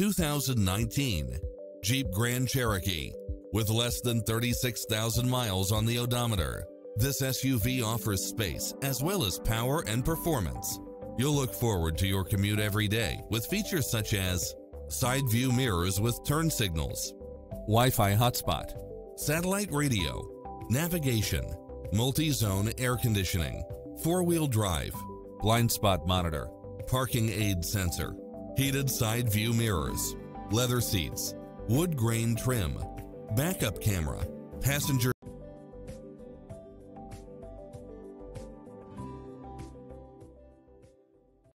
2019 Jeep Grand Cherokee. With less than 36,000 miles on the odometer, this SUV offers space as well as power and performance. You'll look forward to your commute every day with features such as side view mirrors with turn signals, Wi-Fi hotspot, satellite radio, navigation, multi-zone air conditioning, four-wheel drive, blind spot monitor, parking aid sensor, heated side view mirrors, leather seats, wood grain trim, backup camera, passenger